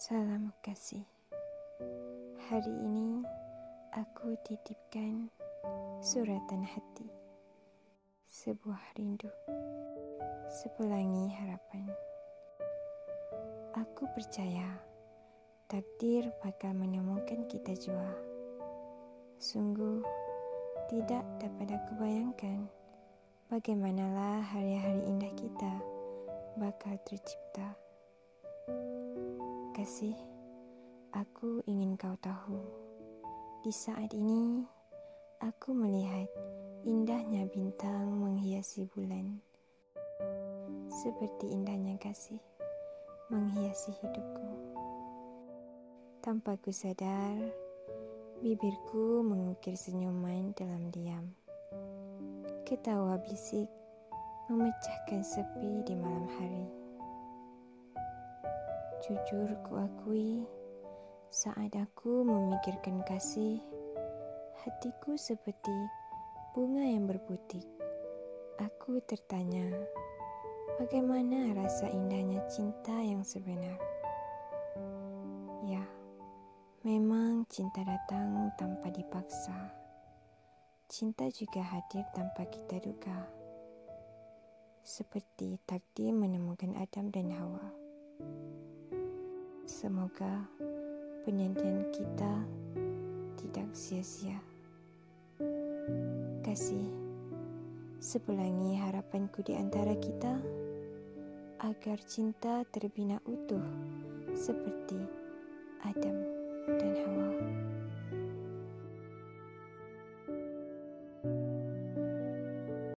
Salam kasih. Hari ini aku titipkan suratan hati. Sebuah rindu. Sepelangi harapan. Aku percaya takdir bakal menemukan kita jua. Sungguh tidak dapat aku bayangkan bagaimanalah hari-hari indah kita bakal tercipta kasih, aku ingin kau tahu. Di saat ini, aku melihat indahnya bintang menghiasi bulan. Seperti indahnya kasih menghiasi hidupku. Tanpa ku sadar, bibirku mengukir senyuman dalam diam. Ketawa bisik memecahkan sepi di malam hari. Jujur kuakui, saat aku memikirkan kasih, hatiku seperti bunga yang berputik. Aku tertanya, bagaimana rasa indahnya cinta yang sebenar? Ya, memang cinta datang tanpa dipaksa. Cinta juga hadir tanpa kita duga. Seperti takdir menemukan Adam dan Hawa. Semoga penyantian kita tidak sia-sia. Kasih sepelangi harapanku di antara kita agar cinta terbina utuh seperti Adam dan Hawa.